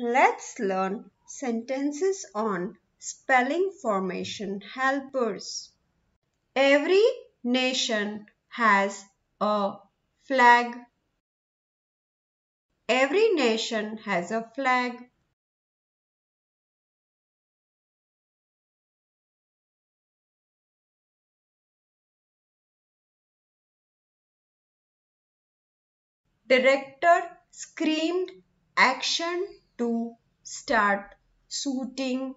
Let's learn sentences on spelling formation helpers. Every nation has a flag. Every nation has a flag. Director screamed action to start shooting.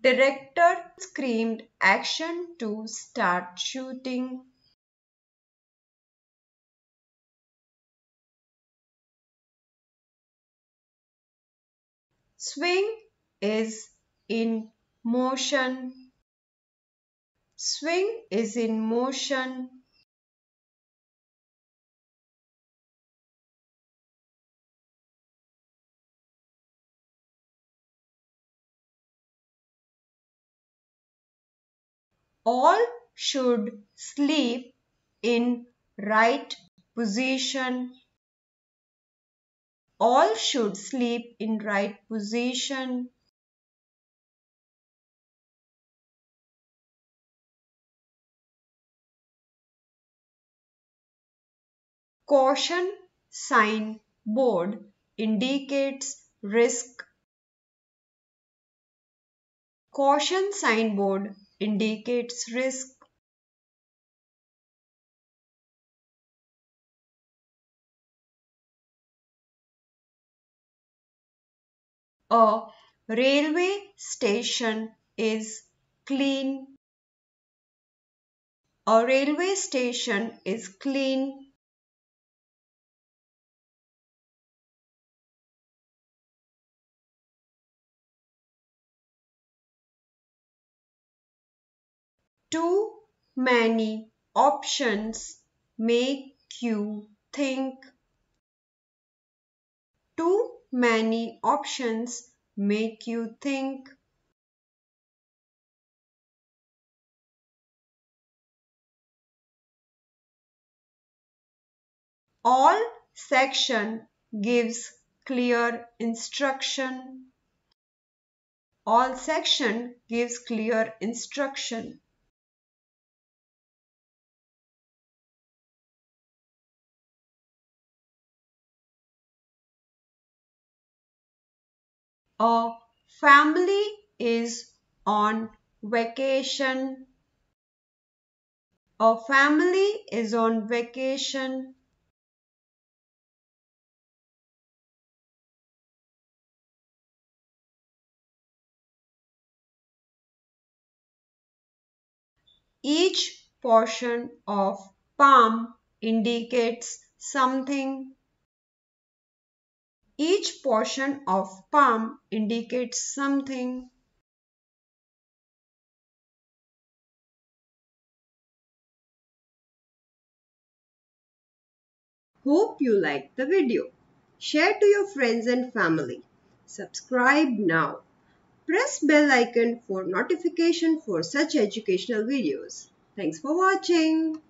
Director screamed action to start shooting. Swing is in motion. Swing is in motion. All should sleep in right position. All should sleep in right position. Caution sign board indicates risk. Caution signboard indicates risk. A railway station is clean. A railway station is clean. Too many options make you think. Too many options make you think. All section gives clear instruction. All section gives clear instruction. A family is on vacation. A family is on vacation. Each portion of palm indicates something. Each portion of palm indicates something. Hope you liked the video. Share to your friends and family. Subscribe now. Press bell icon for notification for such educational videos. Thanks for watching.